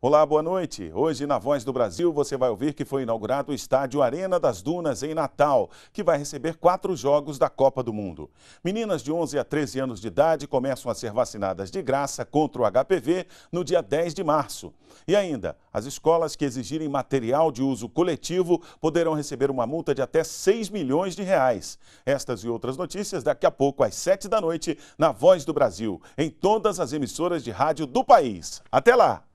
Olá, boa noite. Hoje, na Voz do Brasil, você vai ouvir que foi inaugurado o estádio Arena das Dunas, em Natal, que vai receber quatro jogos da Copa do Mundo. Meninas de 11 a 13 anos de idade começam a ser vacinadas de graça contra o HPV no dia 10 de março. E ainda, as escolas que exigirem material de uso coletivo poderão receber uma multa de até 6 milhões de reais. Estas e outras notícias daqui a pouco, às 7 da noite, na Voz do Brasil, em todas as emissoras de rádio do país. Até lá!